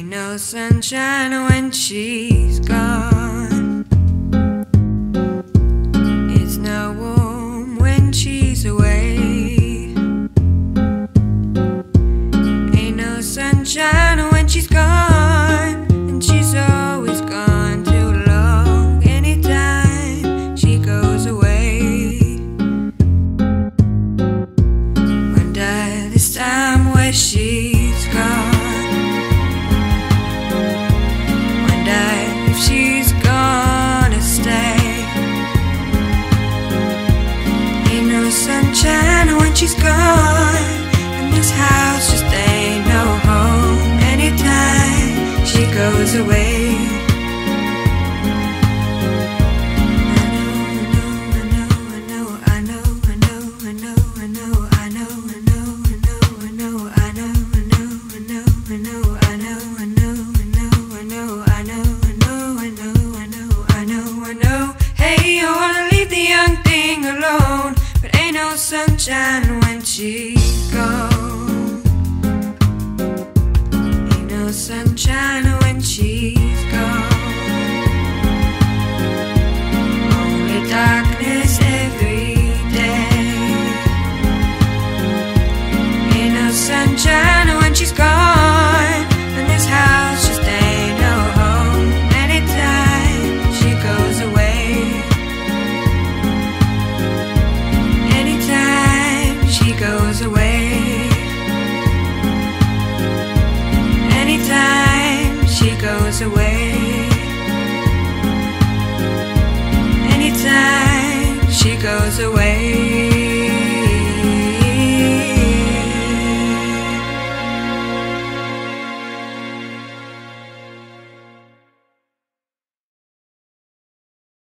Ain't no sunshine when she's gone. It's not warm when she's away. Ain't no sunshine when she's gone. And she's always gone too long. Anytime she goes away. Wonder this time where she's the sunshine when she's gone And this house just ain't no home Anytime she goes away Hey sunshine when she's gone. Ain't no sunshine when she's gone. Only darkness every day. Ain't no sunshine she goes away.